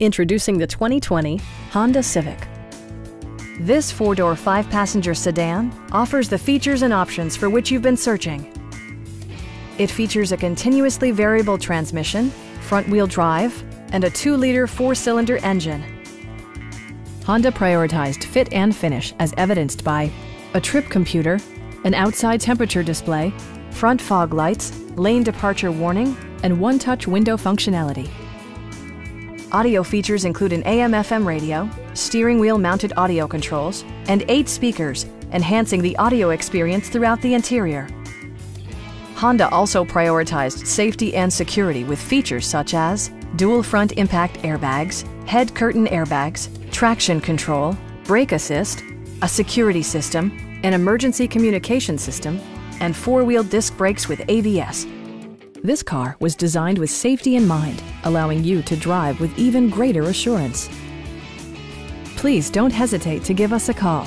Introducing the 2020 Honda Civic. This four-door, five-passenger sedan offers the features and options for which you've been searching. It features a continuously variable transmission, front-wheel drive, and a 2-liter four-cylinder engine. Honda prioritized fit and finish as evidenced by a trip computer, an outside temperature display, front fog lights, lane departure warning, and one-touch window functionality. Audio features include an AM-FM radio, steering wheel mounted audio controls, and eight speakers, enhancing the audio experience throughout the interior. Honda also prioritized safety and security with features such as dual front impact airbags, head curtain airbags, traction control, brake assist, a security system, an emergency communication system, and four-wheel disc brakes with ABS. This car was designed with safety in mind, allowing you to drive with even greater assurance. Please don't hesitate to give us a call